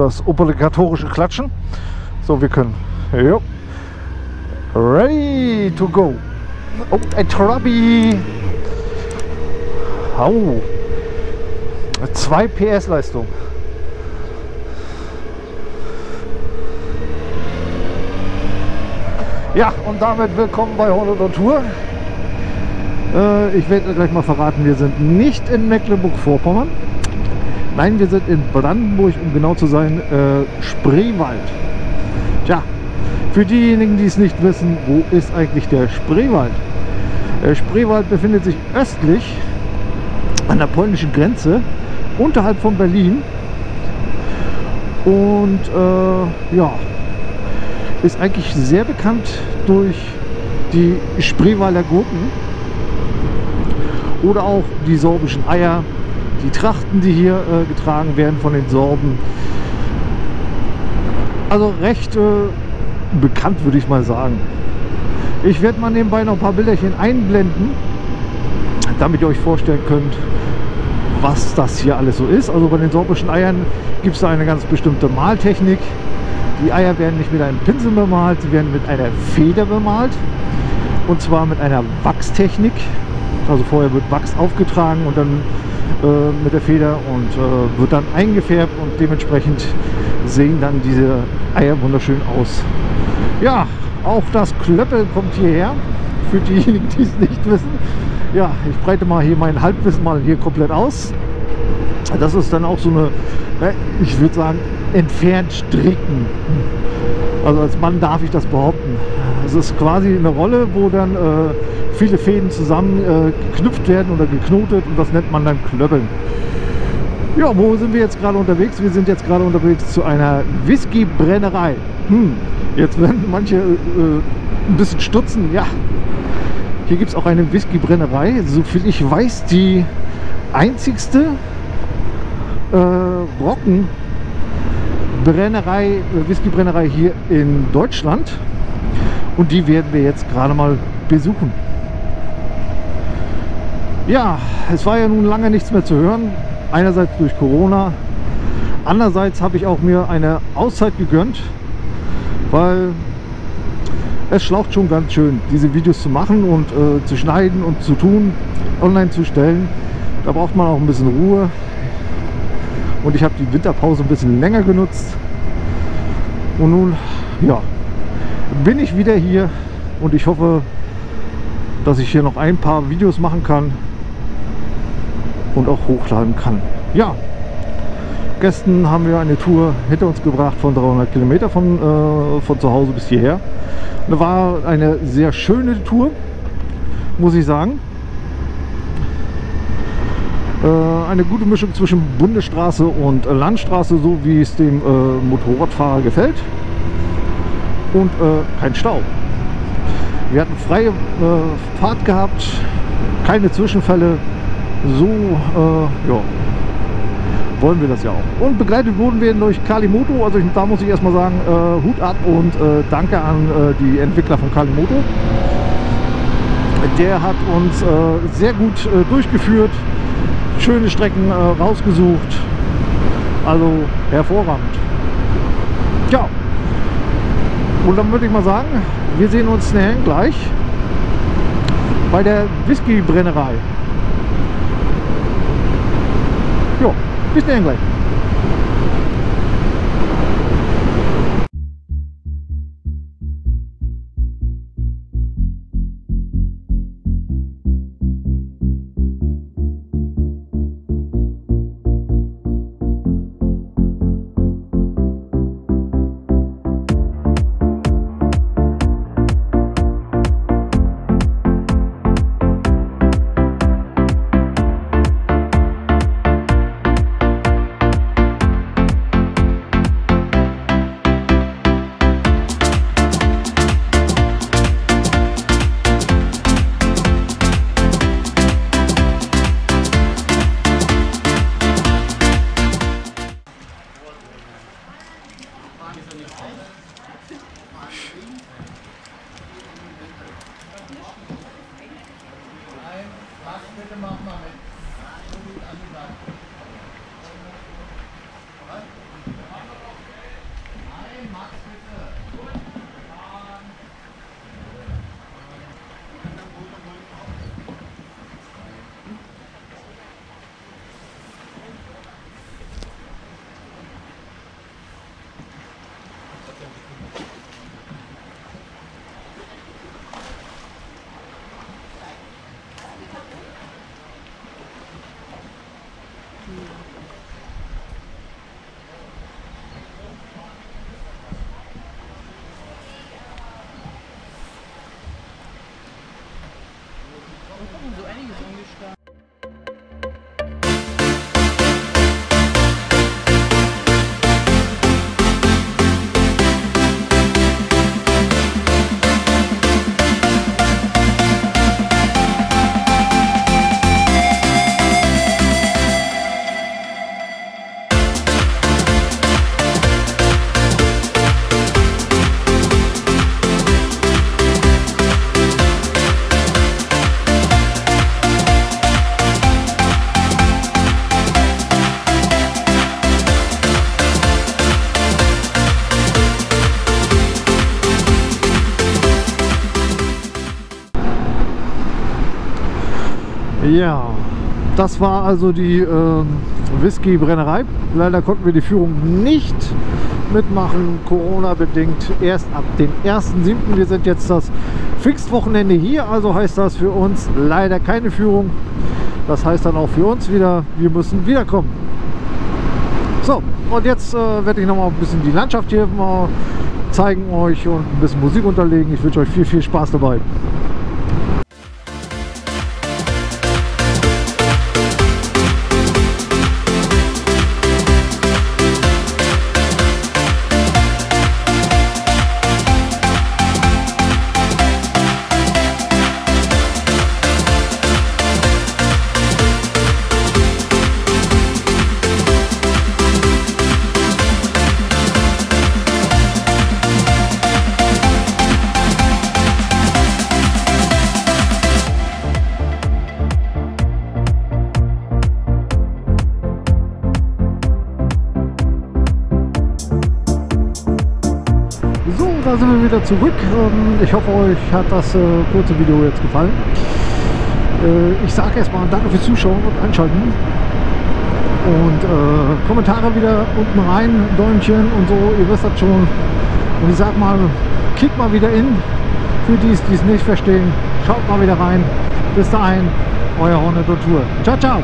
das obligatorische Klatschen. So, wir können. Jo. Ready to go. Oh, ein Trabi. Au. 2 PS Leistung. Ja, und damit willkommen bei Hornet on Tour. Äh, ich werde gleich mal verraten, wir sind nicht in Mecklenburg-Vorpommern. Nein, wir sind in Brandenburg, um genau zu sein, äh, Spreewald. Tja, für diejenigen, die es nicht wissen, wo ist eigentlich der Spreewald? Der Spreewald befindet sich östlich an der polnischen Grenze, unterhalb von Berlin. Und äh, ja, ist eigentlich sehr bekannt durch die Spreewalder Gurken oder auch die sorbischen Eier, die Trachten, die hier äh, getragen werden von den Sorben. Also recht äh, bekannt, würde ich mal sagen. Ich werde mal nebenbei noch ein paar Bilderchen einblenden, damit ihr euch vorstellen könnt, was das hier alles so ist. Also bei den sorbischen Eiern gibt es eine ganz bestimmte Maltechnik. Die Eier werden nicht mit einem Pinsel bemalt, sie werden mit einer Feder bemalt. Und zwar mit einer Wachstechnik. Also vorher wird Wachs aufgetragen und dann äh, mit der Feder und äh, wird dann eingefärbt und dementsprechend sehen dann diese Eier wunderschön aus. Ja, auch das Klöppel kommt hierher, für diejenigen, die es nicht wissen. Ja, ich breite mal hier mein Halbwissen mal hier komplett aus. Das ist dann auch so eine, ne, ich würde sagen, entfernt stricken. Also als Mann darf ich das behaupten. Es ist quasi eine Rolle, wo dann äh, viele Fäden zusammen äh, geknüpft werden oder geknotet und das nennt man dann Klöppeln. Ja, wo sind wir jetzt gerade unterwegs? Wir sind jetzt gerade unterwegs zu einer Whisky-Brennerei. Hm, jetzt werden manche äh, ein bisschen stutzen. Ja, hier gibt es auch eine Whisky-Brennerei. Soviel ich weiß, die einzigste äh, Roggenbrennerei, äh, Whiskybrennerei hier in Deutschland. Und die werden wir jetzt gerade mal besuchen. Ja, es war ja nun lange nichts mehr zu hören. Einerseits durch Corona, andererseits habe ich auch mir eine Auszeit gegönnt, weil es schlaucht schon ganz schön, diese Videos zu machen und äh, zu schneiden und zu tun, online zu stellen. Da braucht man auch ein bisschen Ruhe. Und ich habe die Winterpause ein bisschen länger genutzt. Und nun, ja, bin ich wieder hier und ich hoffe, dass ich hier noch ein paar Videos machen kann und auch hochladen kann. Ja, gestern haben wir eine Tour hinter uns gebracht von 300 Kilometer von, äh, von zu Hause bis hierher. War eine sehr schöne Tour, muss ich sagen. Äh, eine gute Mischung zwischen Bundesstraße und Landstraße, so wie es dem äh, Motorradfahrer gefällt. Und äh, kein Stau. Wir hatten freie Fahrt gehabt, keine Zwischenfälle. So, ja, wollen wir das ja auch. Und begleitet wurden wir durch Kalimoto. Also ich, da muss ich erstmal sagen, äh, Hut ab und äh, danke an äh, die Entwickler von Kalimoto. Der hat uns sehr gut durchgeführt, schöne Strecken äh, rausgesucht. Also hervorragend. Ja. Und dann würde ich mal sagen, wir sehen uns nachher gleich bei der Whisky-Brennerei. Ja. Bis dann gleich. Ja, das war also die ähm, Whisky-Brennerei. Leider konnten wir die Führung nicht mitmachen, Corona-bedingt. Erst ab dem 1.7. Wir sind jetzt das Fixed-Wochenende hier, also heißt das für uns leider keine Führung. Das heißt dann auch für uns wieder, wir müssen wiederkommen. So, und jetzt äh, werde ich noch mal ein bisschen die Landschaft hier mal zeigen euch und ein bisschen Musik unterlegen. Ich wünsche euch viel, viel Spaß dabei. Da sind wir wieder zurück. Ähm, Ich hoffe, euch hat das äh, kurze Video jetzt gefallen. Äh, Ich sage erstmal danke fürs Zuschauen und Einschalten. Und äh, Kommentare wieder unten rein, Däumchen und so, ihr wisst das schon. Und ich sag mal, klickt mal wieder in, für die die es nicht verstehen. Schaut mal wieder rein. Bis dahin, euer Hornet Tour. Ciao, ciao!